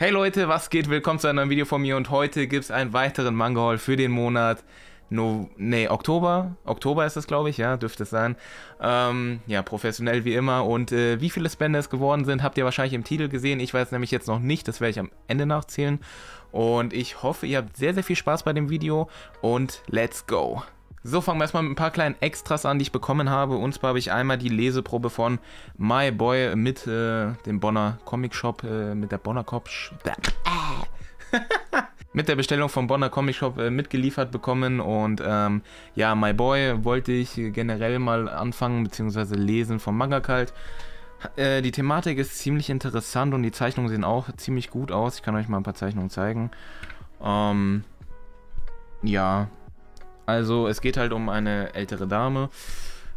Hey Leute, was geht? Willkommen zu einem neuen Video von mir und heute gibt es einen weiteren Manga-Haul für den Monat no, nee, Oktober. Oktober ist es, glaube ich, ja, dürfte es sein. Ähm, ja, professionell wie immer. Und äh, wie viele Spender es geworden sind, habt ihr wahrscheinlich im Titel gesehen. Ich weiß nämlich jetzt noch nicht, das werde ich am Ende nachzählen. Und ich hoffe, ihr habt sehr, sehr viel Spaß bei dem Video und let's go. So, fangen wir erstmal mit ein paar kleinen Extras an, die ich bekommen habe. Und zwar habe ich einmal die Leseprobe von My Boy mit äh, dem Bonner Comic Shop, äh, mit der Bonner Cop mit der Bestellung vom Bonner Comic Shop äh, mitgeliefert bekommen. Und ähm, ja, My Boy wollte ich generell mal anfangen, beziehungsweise lesen vom Manga Kalt. Äh, die Thematik ist ziemlich interessant und die Zeichnungen sehen auch ziemlich gut aus. Ich kann euch mal ein paar Zeichnungen zeigen. Ähm, ja, also es geht halt um eine ältere Dame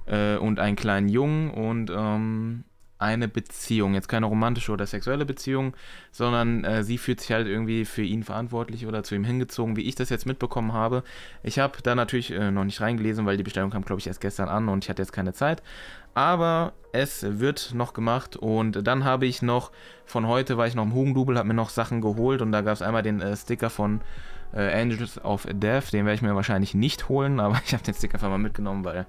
äh, und einen kleinen Jungen und ähm, eine Beziehung. Jetzt keine romantische oder sexuelle Beziehung, sondern äh, sie fühlt sich halt irgendwie für ihn verantwortlich oder zu ihm hingezogen, wie ich das jetzt mitbekommen habe. Ich habe da natürlich äh, noch nicht reingelesen, weil die Bestellung kam, glaube ich, erst gestern an und ich hatte jetzt keine Zeit. Aber es wird noch gemacht und dann habe ich noch, von heute war ich noch im Hugendubel, habe mir noch Sachen geholt und da gab es einmal den äh, Sticker von äh, Angels of Death, den werde ich mir wahrscheinlich nicht holen, aber ich habe den Stick einfach mal mitgenommen, weil,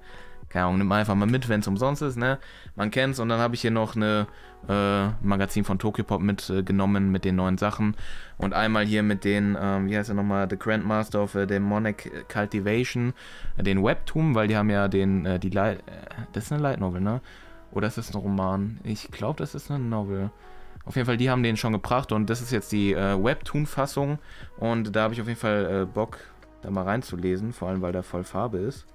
keine Ahnung, nimm mal einfach mal mit, wenn es umsonst ist, ne? Man kennt's und dann habe ich hier noch eine äh, Magazin von Tokyopop mitgenommen äh, mit den neuen Sachen und einmal hier mit den, ähm, wie heißt er nochmal, The Grandmaster of äh, Demonic Cultivation, den Webtoon, weil die haben ja den, äh, die Light, äh, das ist eine Light Novel, ne? Oder ist das ein Roman? Ich glaube, das ist eine Novel. Auf jeden Fall, die haben den schon gebracht und das ist jetzt die äh, Webtoon-Fassung. Und da habe ich auf jeden Fall äh, Bock, da mal reinzulesen, vor allem weil da voll Farbe ist.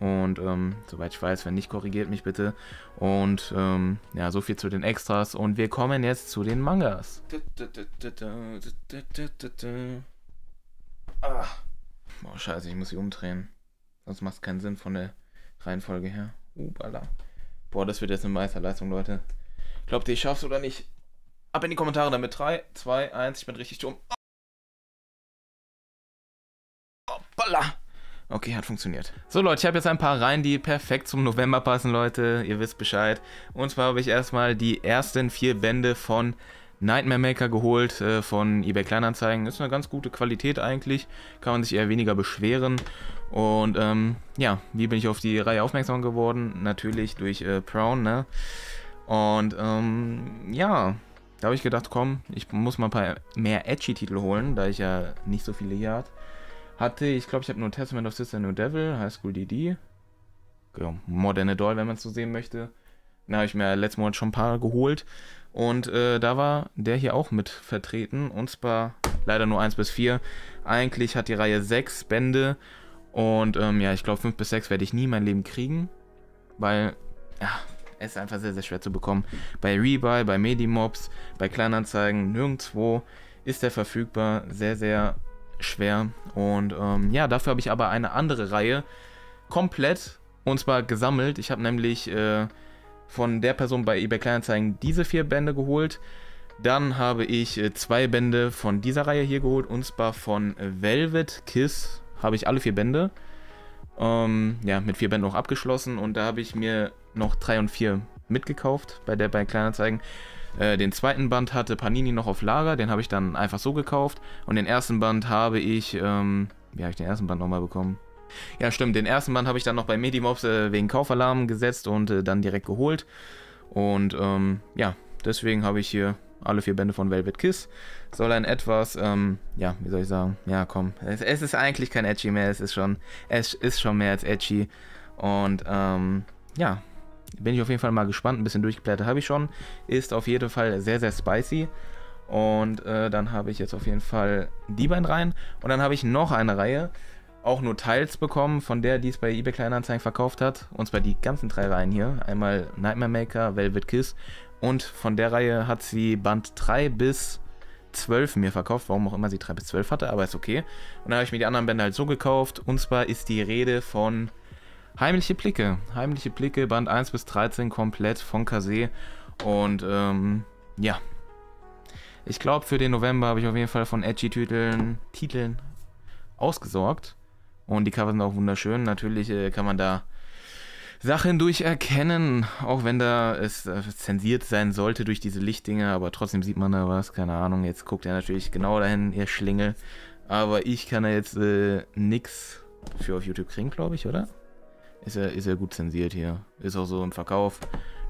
Und ähm, soweit ich weiß, wenn nicht, korrigiert mich bitte. Und ähm, ja, so viel zu den Extras. Und wir kommen jetzt zu den Mangas. Ah. Oh, scheiße, ich muss sie umdrehen. Sonst macht es keinen Sinn von der Reihenfolge her. Ubala. Boah, das wird jetzt eine Meisterleistung, Leute. Glaubt ihr, ich schaff's oder nicht? Ab in die Kommentare damit. 3, 2, 1, ich bin richtig dumm. Hoppala. Okay, hat funktioniert. So Leute, ich habe jetzt ein paar Reihen, die perfekt zum November passen, Leute. Ihr wisst Bescheid. Und zwar habe ich erstmal die ersten vier Bände von Nightmare Maker geholt äh, von eBay Kleinanzeigen. Ist eine ganz gute Qualität eigentlich. Kann man sich eher weniger beschweren. Und ähm, ja, wie bin ich auf die Reihe aufmerksam geworden? Natürlich durch äh, Brown, ne? Und ähm, ja, da habe ich gedacht, komm, ich muss mal ein paar mehr Edgy-Titel holen, da ich ja nicht so viele hier hatte. Ich glaube, ich habe nur Testament of Sister New Devil, High School DD. Ja, Modern Adult, wenn man es so sehen möchte. Da habe ich mir letzten Monat schon ein paar geholt. Und äh, da war der hier auch mit vertreten. Und zwar leider nur 1 bis 4. Eigentlich hat die Reihe 6 Bände. Und ähm, ja, ich glaube 5 bis 6 werde ich nie mein Leben kriegen. Weil, ja, ist einfach sehr, sehr schwer zu bekommen. Bei Rebuy, bei Medimobs, bei Kleinanzeigen, nirgendwo ist der verfügbar. Sehr, sehr schwer. Und ähm, ja, dafür habe ich aber eine andere Reihe komplett und zwar gesammelt. Ich habe nämlich äh, von der Person bei eBay Kleinanzeigen diese vier Bände geholt. Dann habe ich äh, zwei Bände von dieser Reihe hier geholt und zwar von Velvet Kiss habe ich alle vier Bände. Ähm, ja, mit vier Bänden auch abgeschlossen und da habe ich mir noch 3 und 4 mitgekauft bei der bei Kleinanzeigen. Äh, den zweiten Band hatte Panini noch auf Lager, den habe ich dann einfach so gekauft. Und den ersten Band habe ich, ähm, wie habe ich den ersten Band nochmal bekommen? Ja, stimmt, den ersten Band habe ich dann noch bei Medimobs äh, wegen Kaufalarm gesetzt und äh, dann direkt geholt. Und ähm, ja, deswegen habe ich hier alle vier Bände von Velvet Kiss. Soll ein etwas, ähm, ja, wie soll ich sagen? Ja, komm, es, es, ist eigentlich kein Edgy mehr, es ist schon, es ist schon mehr als Edgy. Und ähm, ja, bin ich auf jeden Fall mal gespannt. Ein bisschen durchgeblättert habe ich schon. Ist auf jeden Fall sehr, sehr spicy. Und äh, dann habe ich jetzt auf jeden Fall die beiden Reihen. Und dann habe ich noch eine Reihe, auch nur teils bekommen, von der, die es bei eBay Kleinanzeigen verkauft hat. Und zwar die ganzen drei Reihen hier. Einmal Nightmare Maker, Velvet Kiss. Und von der Reihe hat sie Band 3 bis 12 mir verkauft, warum auch immer sie 3 bis 12 hatte, aber ist okay. Und dann habe ich mir die anderen Bände halt so gekauft. Und zwar ist die Rede von Heimliche Blicke. Heimliche Blicke, Band 1 bis 13 komplett von Kase. Und ähm, ja. Ich glaube, für den November habe ich auf jeden Fall von Edgy-Titeln Titeln ausgesorgt. Und die Cover sind auch wunderschön. Natürlich äh, kann man da Sachen durcherkennen, auch wenn da es äh, zensiert sein sollte durch diese Lichtdinge, aber trotzdem sieht man da was, keine Ahnung. Jetzt guckt er natürlich genau dahin, ihr Schlingel. Aber ich kann da jetzt äh, nix für auf YouTube kriegen, glaube ich, oder? Ist ja, ist ja gut zensiert hier. Ist auch so im Verkauf.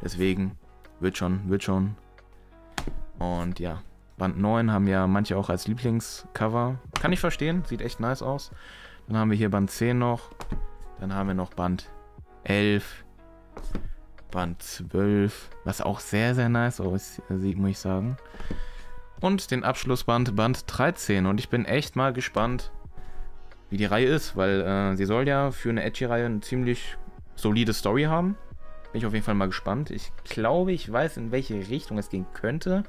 Deswegen wird schon, wird schon. Und ja, Band 9 haben ja manche auch als Lieblingscover. Kann ich verstehen, sieht echt nice aus. Dann haben wir hier Band 10 noch. Dann haben wir noch Band 11. Band 12. Was auch sehr, sehr nice aussieht, muss ich sagen. Und den Abschlussband Band 13. Und ich bin echt mal gespannt, wie die Reihe ist, weil äh, sie soll ja für eine Edgy-Reihe eine ziemlich solide Story haben. Bin ich auf jeden Fall mal gespannt. Ich glaube, ich weiß, in welche Richtung es gehen könnte.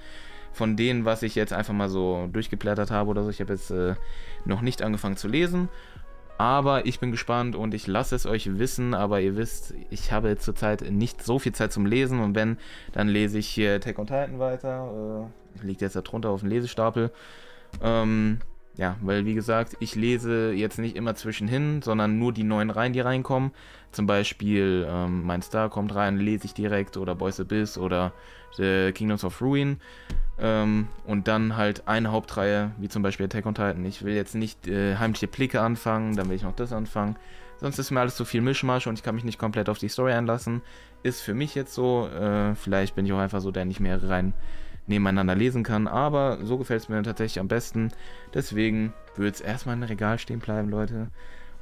Von denen, was ich jetzt einfach mal so durchgeblättert habe oder so. Ich habe jetzt äh, noch nicht angefangen zu lesen. Aber ich bin gespannt und ich lasse es euch wissen. Aber ihr wisst, ich habe zurzeit nicht so viel Zeit zum Lesen. Und wenn, dann lese ich hier Tech on Titan weiter. Äh, liegt jetzt da drunter auf dem Lesestapel. Ähm, ja, weil wie gesagt, ich lese jetzt nicht immer zwischenhin, sondern nur die neuen Reihen, die reinkommen. Zum Beispiel ähm, Mein Star kommt rein, lese ich direkt oder Boys Abyss oder The Kingdoms of Ruin. Ähm, und dann halt eine Hauptreihe, wie zum Beispiel Attack on Titan. Ich will jetzt nicht äh, heimliche Blicke anfangen, dann will ich noch das anfangen. Sonst ist mir alles zu viel Mischmasch und ich kann mich nicht komplett auf die Story einlassen. Ist für mich jetzt so. Äh, vielleicht bin ich auch einfach so, der nicht mehrere Reihen nebeneinander lesen kann. Aber so gefällt es mir tatsächlich am besten. Deswegen wird es erstmal im Regal stehen bleiben, Leute.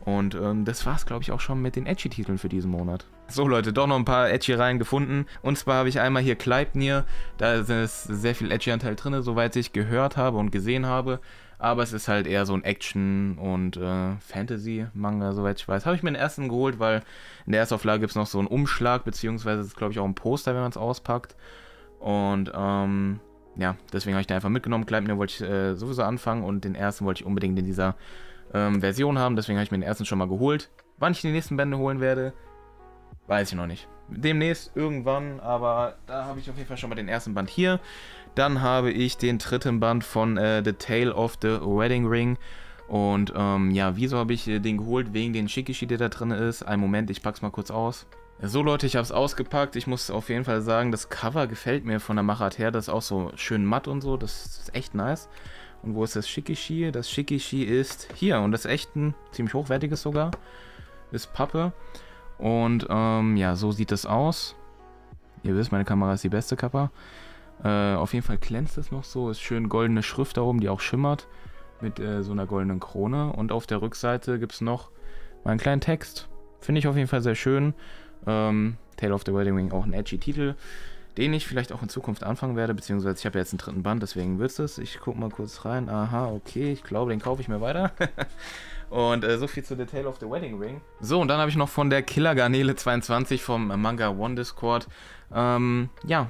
Und ähm, das es, glaube ich, auch schon mit den Edgy-Titeln für diesen Monat. So, Leute, doch noch ein paar Edgy-Reihen gefunden. Und zwar habe ich einmal hier Kleipnir. Da ist sehr viel Edgy-Anteil drin, soweit ich gehört habe und gesehen habe. Aber es ist halt eher so ein Action- und äh, Fantasy-Manga, soweit ich weiß. Habe ich mir den ersten geholt, weil in der Erstauflage gibt es noch so einen Umschlag, beziehungsweise ist, glaube ich, auch ein Poster, wenn man es auspackt. Und ähm, ja, deswegen habe ich den einfach mitgenommen. Gleitner wollte ich äh, sowieso anfangen und den ersten wollte ich unbedingt in dieser ähm, Version haben. Deswegen habe ich mir den ersten schon mal geholt. Wann ich die nächsten Bände holen werde, weiß ich noch nicht. Demnächst irgendwann, aber da habe ich auf jeden Fall schon mal den ersten Band hier. Dann habe ich den dritten Band von äh, The Tale of the Wedding Ring. Und ähm, ja, wieso habe ich äh, den geholt? Wegen den Shikishi, der da drin ist. Ein Moment, ich pack's mal kurz aus. So Leute, ich habe es ausgepackt. Ich muss auf jeden Fall sagen, das Cover gefällt mir von der Machart her. Das ist auch so schön matt und so. Das ist echt nice. Und wo ist das Shikishi? Das Shikishi ist hier und das ist echt ein ziemlich hochwertiges sogar. Ist Pappe. Und ähm, ja, so sieht das aus. Ihr wisst, meine Kamera ist die beste Kappa. Äh, auf jeden Fall glänzt es noch so. Ist schön goldene Schrift da oben, die auch schimmert. Mit äh, so einer goldenen Krone. Und auf der Rückseite gibt es noch meinen kleinen Text. Finde ich auf jeden Fall sehr schön. Ähm, Tale of the Wedding Ring auch ein edgy Titel, den ich vielleicht auch in Zukunft anfangen werde, beziehungsweise ich habe jetzt einen dritten Band, deswegen wird es. Ich gucke mal kurz rein. Aha, okay, ich glaube, den kaufe ich mir weiter. und äh, so viel zu The Tale of the Wedding Ring. So, und dann habe ich noch von der Killer Garnele 22 vom Manga One Discord. Ähm, ja,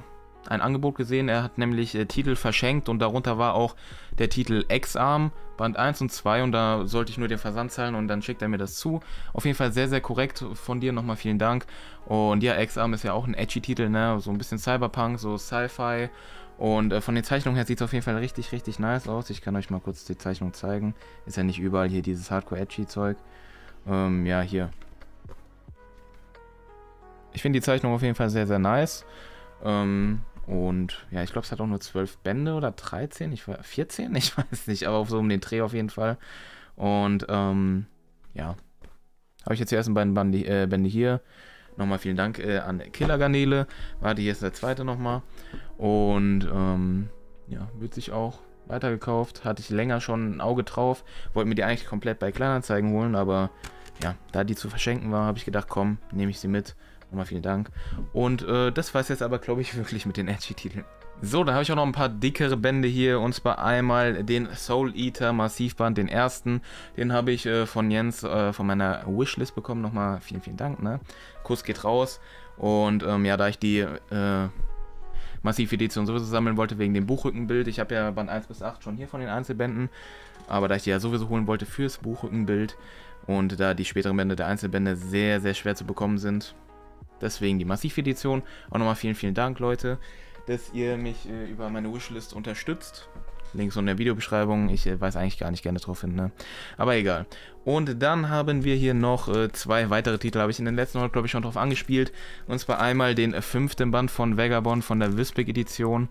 ein Angebot gesehen. Er hat nämlich äh, Titel verschenkt und darunter war auch der Titel X-Arm, Band 1 und 2 und da sollte ich nur den Versand zahlen und dann schickt er mir das zu. Auf jeden Fall sehr, sehr korrekt von dir. Nochmal vielen Dank. Und ja, X-Arm ist ja auch ein edgy Titel, ne? So ein bisschen Cyberpunk, so Sci-Fi. Und äh, von den Zeichnungen her sieht es auf jeden Fall richtig, richtig nice aus. Ich kann euch mal kurz die Zeichnung zeigen. Ist ja nicht überall hier dieses Hardcore-Edgy-Zeug. Ähm, ja, hier. Ich finde die Zeichnung auf jeden Fall sehr, sehr nice. Ähm, und ja, ich glaube, es hat auch nur 12 Bände oder 13, ich war 14, ich weiß nicht, aber so um den Dreh auf jeden Fall. Und ähm, ja, habe ich jetzt die ersten beiden Bände, äh, Bände hier. Nochmal vielen Dank äh, an Killergarnele. Warte, hier ist der zweite nochmal. Und ähm, ja, wird sich auch weitergekauft. Hatte ich länger schon ein Auge drauf. Wollte mir die eigentlich komplett bei Kleinanzeigen holen, aber ja, da die zu verschenken war, habe ich gedacht, komm, nehme ich sie mit. Nochmal vielen Dank. Und äh, das war es jetzt aber, glaube ich, wirklich mit den Edgy-Titeln. So, dann habe ich auch noch ein paar dickere Bände hier. Und zwar einmal den Soul Eater Massivband, den ersten. Den habe ich äh, von Jens äh, von meiner Wishlist bekommen. Nochmal vielen, vielen Dank. Ne? Kuss geht raus. Und ähm, ja, da ich die äh, Massiv-Edition sowieso sammeln wollte wegen dem Buchrückenbild. Ich habe ja Band 1 bis 8 schon hier von den Einzelbänden. Aber da ich die ja sowieso holen wollte fürs Buchrückenbild und da die späteren Bände der Einzelbände sehr, sehr schwer zu bekommen sind, Deswegen die Massiv-Edition. Auch nochmal vielen, vielen Dank, Leute, dass ihr mich äh, über meine Wishlist unterstützt. Links in der Videobeschreibung. Ich äh, weiß eigentlich gar nicht gerne drauf hin, ne? Aber egal. Und dann haben wir hier noch äh, zwei weitere Titel, habe ich in den letzten Mal, glaube ich, schon drauf angespielt. Und zwar einmal den fünften Band von Vagabond von der Wispig Edition.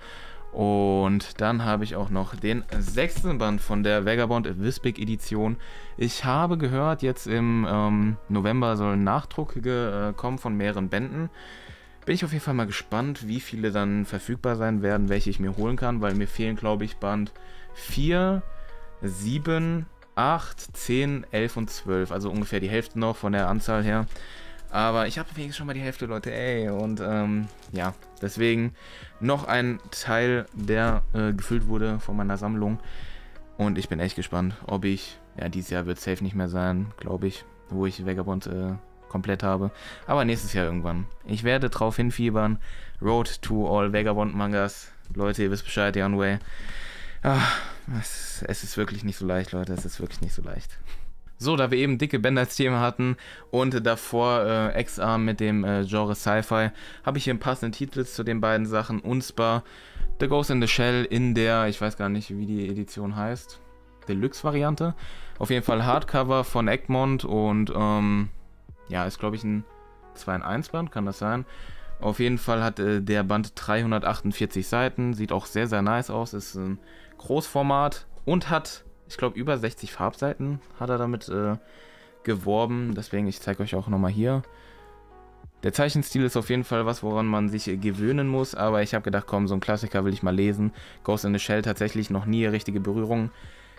Und dann habe ich auch noch den sechsten Band von der Vagabond Wispig Edition. Ich habe gehört, jetzt im ähm, November soll ein Nachdruck äh, kommen von mehreren Bänden. Bin ich auf jeden Fall mal gespannt, wie viele dann verfügbar sein werden, welche ich mir holen kann, weil mir fehlen, glaube ich, Band 4, 7, 8, 10, 11 und 12. Also ungefähr die Hälfte noch von der Anzahl her. Aber ich habe wenigstens schon mal die Hälfte, Leute, ey. Und ähm, ja, deswegen noch ein Teil, der äh, gefüllt wurde von meiner Sammlung. Und ich bin echt gespannt, ob ich, ja, dieses Jahr wird safe nicht mehr sein, glaube ich, wo ich Vagabond äh, komplett habe. Aber nächstes Jahr irgendwann. Ich werde drauf hinfiebern. Road to all Vagabond Mangas. Leute, ihr wisst Bescheid, Young Way. Ach, es, es ist wirklich nicht so leicht, Leute. Es ist wirklich nicht so leicht. So, da wir eben dicke Bänder als Thema hatten und davor äh, X-Arm mit dem äh, Genre Sci-Fi, habe ich hier einen passenden Titel zu den beiden Sachen. Und zwar The Ghost in the Shell in der, ich weiß gar nicht, wie die Edition heißt, Deluxe-Variante. Auf jeden Fall Hardcover von Egmont und ähm, ja, ist glaube ich ein 2 in 1 Band, kann das sein? Auf jeden Fall hat äh, der Band 348 Seiten, sieht auch sehr, sehr nice aus, ist ein Großformat und hat ich glaube, über 60 Farbseiten hat er damit äh, geworben. Deswegen, ich zeige euch auch nochmal hier. Der Zeichenstil ist auf jeden Fall was, woran man sich gewöhnen muss, aber ich habe gedacht, komm, so ein Klassiker will ich mal lesen. Ghost in the Shell tatsächlich noch nie richtige Berührung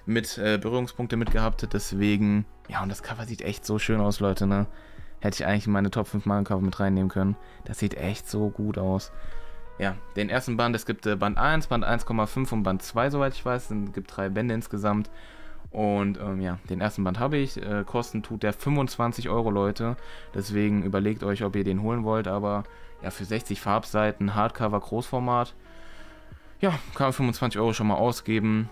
mit äh, Berührungspunkte mit gehabt, deswegen, ja, und das Cover sieht echt so schön aus, Leute, ne? Hätte ich eigentlich in meine Top 5 Magen Cover mit reinnehmen können. Das sieht echt so gut aus ja, den ersten Band, es gibt äh, Band 1, Band 1,5 und Band 2, soweit ich weiß. Es gibt drei Bände insgesamt. Und ähm, ja, den ersten Band habe ich. Äh, kosten tut der 25 Euro, Leute. Deswegen überlegt euch, ob ihr den holen wollt. Aber ja, für 60 Farbseiten, Hardcover, Großformat. Ja, kann man 25 Euro schon mal ausgeben.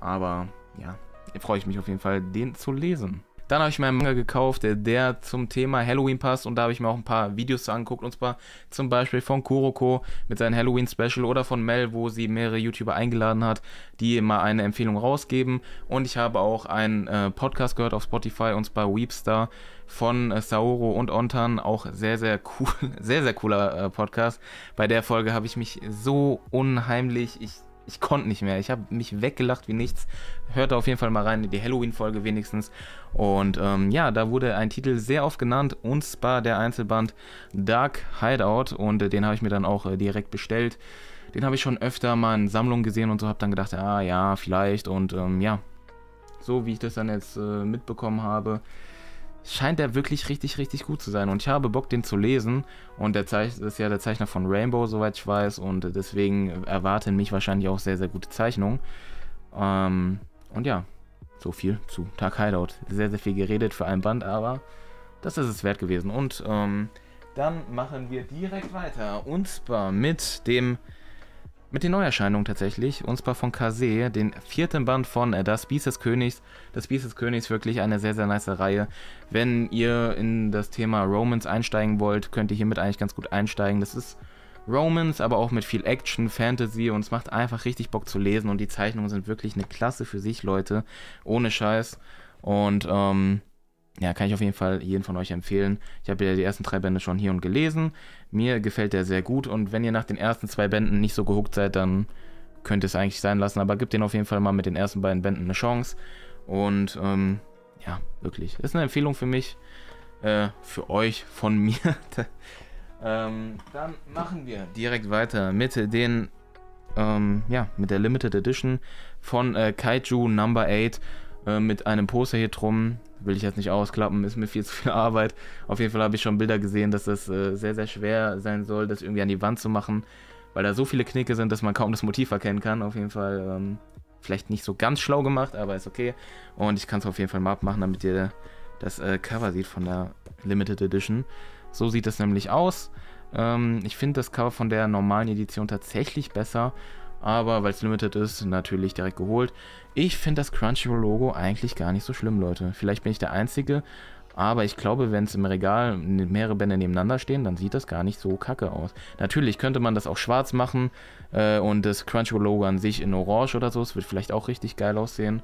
Aber ja, freue ich mich auf jeden Fall, den zu lesen. Dann habe ich mir einen Manga gekauft, der zum Thema Halloween passt. Und da habe ich mir auch ein paar Videos angeguckt. Und zwar zum Beispiel von Kuroko mit seinem Halloween Special oder von Mel, wo sie mehrere YouTuber eingeladen hat, die mal eine Empfehlung rausgeben. Und ich habe auch einen äh, Podcast gehört auf Spotify und zwar Weepstar von äh, Saoro und Ontan, auch sehr, sehr cool, sehr, sehr cooler äh, Podcast. Bei der Folge habe ich mich so unheimlich, ich ich konnte nicht mehr. Ich habe mich weggelacht wie nichts. Hört auf jeden Fall mal rein in die Halloween-Folge wenigstens. Und ähm, ja, da wurde ein Titel sehr oft genannt, und zwar der Einzelband Dark Hideout. Und äh, den habe ich mir dann auch äh, direkt bestellt. Den habe ich schon öfter mal in Sammlungen gesehen und so habe dann gedacht, ah ja, vielleicht. Und ähm, ja, so wie ich das dann jetzt äh, mitbekommen habe, scheint er wirklich richtig, richtig gut zu sein. Und ich habe Bock, den zu lesen. Und der Zeich ist ja der Zeichner von Rainbow, soweit ich weiß. Und deswegen erwarten mich wahrscheinlich auch sehr, sehr gute Zeichnungen. Ähm, und ja, so viel zu Tag Hideout. Sehr, sehr viel geredet für ein Band, aber das ist es wert gewesen. Und ähm, dann machen wir direkt weiter. Und zwar mit dem mit den Neuerscheinungen tatsächlich, und zwar von Kase, den vierten Band von äh, Das Biest des Königs. Das Biest des Königs wirklich eine sehr, sehr nice Reihe. Wenn ihr in das Thema Romans einsteigen wollt, könnt ihr hiermit eigentlich ganz gut einsteigen. Das ist Romans, aber auch mit viel Action, Fantasy und es macht einfach richtig Bock zu lesen und die Zeichnungen sind wirklich eine Klasse für sich, Leute. Ohne Scheiß. Und ähm, ja, kann ich auf jeden Fall jeden von euch empfehlen. Ich habe ja die ersten drei Bände schon hier und gelesen. Mir gefällt der sehr gut und wenn ihr nach den ersten zwei Bänden nicht so gehuckt seid, dann könnt ihr es eigentlich sein lassen. Aber gebt den auf jeden Fall mal mit den ersten beiden Bänden eine Chance. Und ähm, ja, wirklich. Ist eine Empfehlung für mich, äh, für euch, von mir. ähm, dann machen wir direkt weiter mit den, ähm, ja, mit der Limited Edition von äh, Kaiju Number 8 äh, mit einem Poster hier drum will ich jetzt nicht ausklappen, ist mir viel zu viel Arbeit. Auf jeden Fall habe ich schon Bilder gesehen, dass es äh, sehr, sehr schwer sein soll, das irgendwie an die Wand zu machen, weil da so viele Knicke sind, dass man kaum das Motiv erkennen kann. Auf jeden Fall ähm, vielleicht nicht so ganz schlau gemacht, aber ist okay. Und ich kann es auf jeden Fall mal abmachen, damit ihr das äh, Cover sieht von der Limited Edition. So sieht es nämlich aus. Ähm, ich finde das Cover von der normalen Edition tatsächlich besser aber weil es limited ist, natürlich direkt geholt. Ich finde das Crunchyroll-Logo eigentlich gar nicht so schlimm, Leute. Vielleicht bin ich der Einzige, Aber ich glaube, wenn es im Regal mehrere Bände nebeneinander stehen, dann sieht das gar nicht so kacke aus. Natürlich könnte man das auch schwarz machen äh, und das Crunchyroll-Logo an sich in Orange oder so. Es wird vielleicht auch richtig geil aussehen.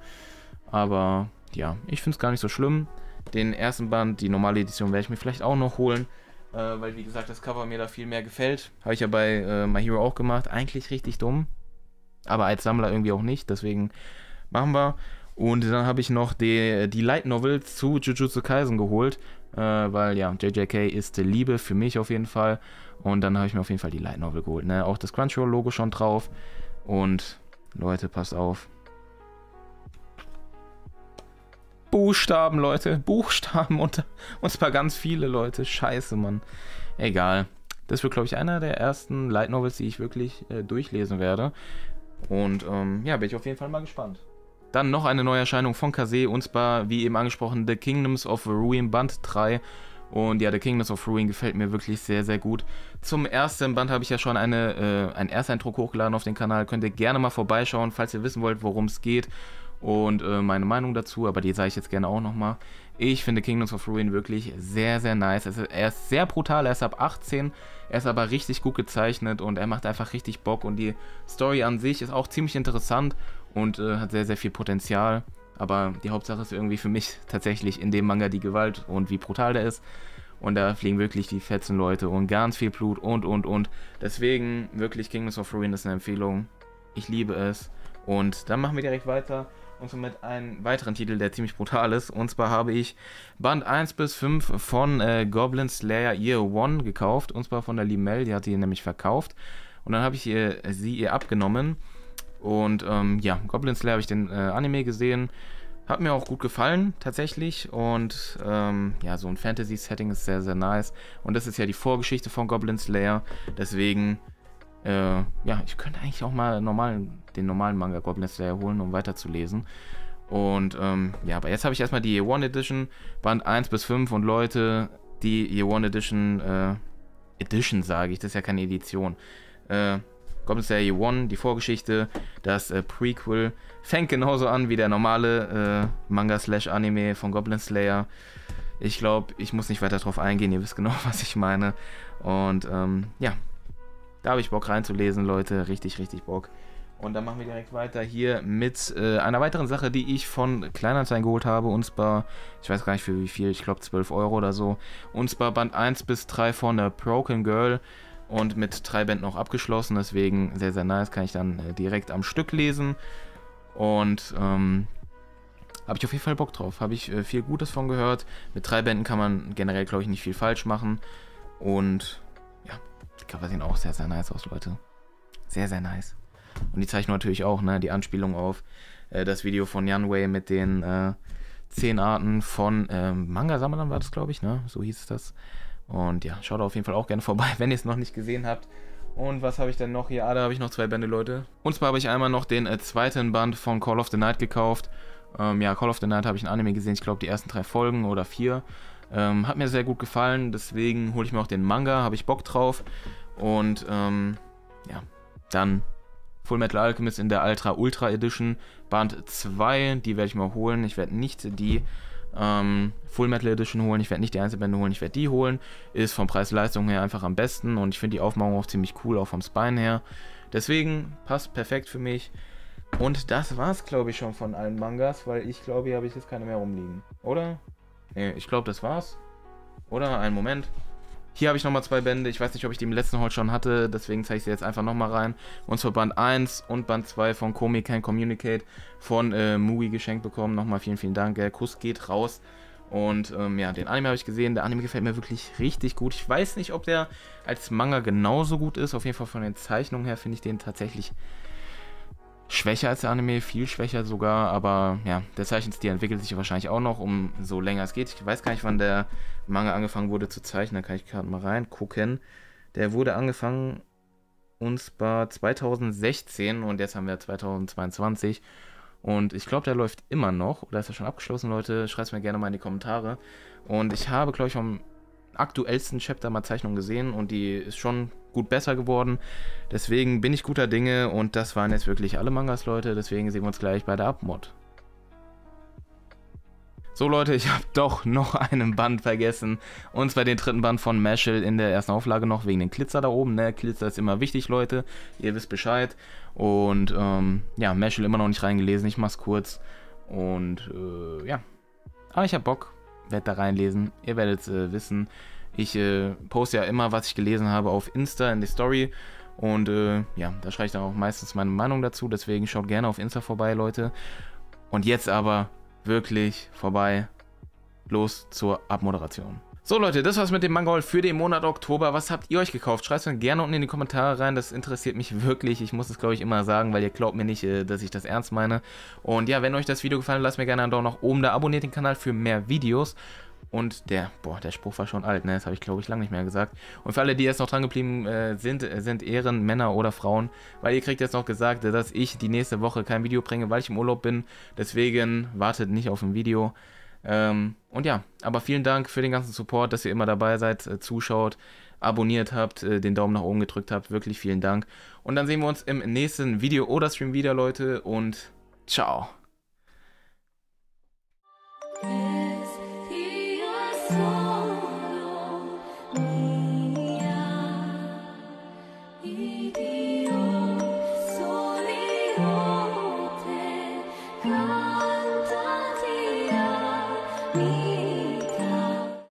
Aber ja, ich finde es gar nicht so schlimm. Den ersten Band, die normale Edition, werde ich mir vielleicht auch noch holen. Äh, weil, wie gesagt, das Cover mir da viel mehr gefällt. Habe ich ja bei äh, My Hero auch gemacht. Eigentlich richtig dumm. Aber als Sammler irgendwie auch nicht. Deswegen machen wir. Und dann habe ich noch die, die Light Novel zu Jujutsu Kaisen geholt, äh, weil ja, JJK ist Liebe für mich auf jeden Fall. Und dann habe ich mir auf jeden Fall die Light Novel geholt. Ne? Auch das Crunchyroll-Logo schon drauf. Und Leute, passt auf. Buchstaben, Leute. Buchstaben und, und zwar ganz viele Leute. Scheiße, Mann. Egal. Das wird, glaube ich, einer der ersten Light Novels, die ich wirklich äh, durchlesen werde. Und ähm, ja, bin ich auf jeden Fall mal gespannt. Dann noch eine neue Erscheinung von Kase und zwar, wie eben angesprochen, The Kingdoms of Ruin Band 3. Und ja, The Kingdoms of Ruin gefällt mir wirklich sehr, sehr gut. Zum ersten Band habe ich ja schon eine, äh, einen Ersteindruck hochgeladen auf den Kanal. Könnt ihr gerne mal vorbeischauen, falls ihr wissen wollt, worum es geht und äh, meine Meinung dazu, aber die sage ich jetzt gerne auch nochmal. Ich finde Kingdoms of Ruin wirklich sehr, sehr nice. Also, er ist sehr brutal, er ist ab 18, er ist aber richtig gut gezeichnet und er macht einfach richtig Bock und die Story an sich ist auch ziemlich interessant und äh, hat sehr, sehr viel Potenzial. Aber die Hauptsache ist irgendwie für mich tatsächlich in dem Manga die Gewalt und wie brutal der ist. Und da fliegen wirklich die fetzen Leute und ganz viel Blut und, und, und. Deswegen wirklich Kingdoms of Ruin ist eine Empfehlung. Ich liebe es. Und dann machen wir direkt weiter. Und somit einen weiteren Titel, der ziemlich brutal ist. Und zwar habe ich Band 1 bis 5 von äh, Goblin Slayer Year 1 gekauft. Und zwar von der Limel, die hat sie nämlich verkauft. Und dann habe ich ihr, sie ihr abgenommen. Und ähm, ja, Goblin Slayer habe ich den äh, Anime gesehen. Hat mir auch gut gefallen, tatsächlich. Und ähm, ja, so ein Fantasy-Setting ist sehr, sehr nice. Und das ist ja die Vorgeschichte von Goblin Slayer. Deswegen, äh, ja, ich könnte eigentlich auch mal normal, den normalen Manga Goblin Slayer holen, um weiterzulesen. Und ähm, ja, aber jetzt habe ich erstmal die Year One Edition, Band 1 bis 5. Und Leute, die Year One Edition, äh, Edition sage ich, das ist ja keine Edition. Äh, Goblin Slayer One, die Vorgeschichte, das äh, Prequel, fängt genauso an wie der normale äh, Manga-Slash-Anime von Goblin Slayer. Ich glaube, ich muss nicht weiter drauf eingehen, ihr wisst genau, was ich meine. Und ähm, ja, da habe ich Bock reinzulesen, Leute. Richtig, richtig Bock. Und dann machen wir direkt weiter hier mit äh, einer weiteren Sache, die ich von Kleinanzeigen geholt habe. Und zwar, ich weiß gar nicht für wie viel, ich glaube 12 Euro oder so. Und zwar Band 1 bis 3 von der Broken Girl und mit drei Bänden auch abgeschlossen. Deswegen sehr, sehr nice. Kann ich dann äh, direkt am Stück lesen. Und ähm, habe ich auf jeden Fall Bock drauf. Habe ich äh, viel Gutes von gehört. Mit drei Bänden kann man generell, glaube ich, nicht viel falsch machen. Und ja, die Cover sehen auch sehr, sehr nice aus, Leute. Sehr, sehr nice. Und die Zeichnung natürlich auch, ne? Die Anspielung auf äh, das Video von Yanwei mit den äh, zehn Arten von ähm, Manga-Sammlern war das, glaube ich, ne? So hieß es das. Und ja, schaut auf jeden Fall auch gerne vorbei, wenn ihr es noch nicht gesehen habt. Und was habe ich denn noch hier? Ah, da habe ich noch zwei Bände, Leute. Und zwar habe ich einmal noch den äh, zweiten Band von Call of the Night gekauft. Ähm, ja, Call of the Night habe ich ein Anime gesehen, ich glaube die ersten drei Folgen oder vier. Ähm, hat mir sehr gut gefallen, deswegen hole ich mir auch den Manga, habe ich Bock drauf. Und ähm, ja, dann Full Metal Alchemist in der Ultra Ultra Edition, Band 2, die werde ich mal holen. Ich werde nicht die ähm, Full Metal Edition holen. Ich werde nicht die Einzelbände holen, ich werde die holen. Ist vom Preis-Leistung her einfach am besten und ich finde die Aufmachung auch ziemlich cool, auch vom Spine her. Deswegen passt perfekt für mich. Und das war's, glaube ich, schon von allen Mangas, weil ich glaube, hier habe ich jetzt keine mehr rumliegen. Oder? Ne, ich glaube, das war's. Oder? Einen Moment. Hier habe ich nochmal zwei Bände. Ich weiß nicht, ob ich die im letzten heute schon hatte, deswegen zeige ich sie jetzt einfach nochmal rein. Und zwar Band 1 und Band 2 von Komi Can Communicate von äh, Mugi geschenkt bekommen. Nochmal vielen, vielen Dank. Der Kuss geht raus. Und ähm, ja, den Anime habe ich gesehen. Der Anime gefällt mir wirklich richtig gut. Ich weiß nicht, ob der als Manga genauso gut ist. Auf jeden Fall von den Zeichnungen her finde ich den tatsächlich schwächer als der Anime, viel schwächer sogar, aber ja, der Zeichenstil entwickelt sich wahrscheinlich auch noch, um so länger es geht. Ich weiß gar nicht, wann der Manga angefangen wurde zu zeichnen, da kann ich gerade mal reingucken. Der wurde angefangen und zwar 2016 und jetzt haben wir 2022 und ich glaube, der läuft immer noch oder ist er schon abgeschlossen, Leute? Schreibt es mir gerne mal in die Kommentare. Und ich habe, glaube ich, vom aktuellsten Chapter mal Zeichnung gesehen und die ist schon gut besser geworden. Deswegen bin ich guter Dinge und das waren jetzt wirklich alle Mangas, Leute. Deswegen sehen wir uns gleich bei der Abmod. So Leute, ich habe doch noch einen Band vergessen. Und zwar den dritten Band von Mashal in der ersten Auflage noch, wegen dem Glitzer da oben. Ne? Glitzer ist immer wichtig, Leute. Ihr wisst Bescheid. Und ähm, ja, Mashal immer noch nicht reingelesen. Ich mach's kurz. Und äh, ja. Aber ich hab Bock. Werd da reinlesen. Ihr werdet äh, wissen. Ich äh, poste ja immer, was ich gelesen habe, auf Insta in die Story. Und äh, ja, da schreibe ich dann auch meistens meine Meinung dazu. Deswegen schaut gerne auf Insta vorbei, Leute. Und jetzt aber wirklich vorbei. Los zur Abmoderation. So Leute, das war's mit dem Manga für den Monat Oktober. Was habt ihr euch gekauft? Schreibt es mir gerne unten in die Kommentare rein. Das interessiert mich wirklich. Ich muss es, glaube ich, immer sagen, weil ihr glaubt mir nicht, äh, dass ich das ernst meine. Und ja, wenn euch das Video gefallen hat, lasst mir gerne einen Daumen nach oben da. Abonniert den Kanal für mehr Videos. Und der, boah, der Spruch war schon alt, ne? Das habe ich, glaube ich, lange nicht mehr gesagt. Und für alle, die jetzt noch dran geblieben äh, sind, äh, sind Ehren, Männer oder Frauen, weil ihr kriegt jetzt noch gesagt, dass ich die nächste Woche kein Video bringe, weil ich im Urlaub bin. Deswegen wartet nicht auf ein Video. Ähm, und ja, aber vielen Dank für den ganzen Support, dass ihr immer dabei seid, äh, zuschaut, abonniert habt, äh, den Daumen nach oben gedrückt habt. Wirklich vielen Dank. Und dann sehen wir uns im nächsten Video oder Stream wieder, Leute. Und ciao.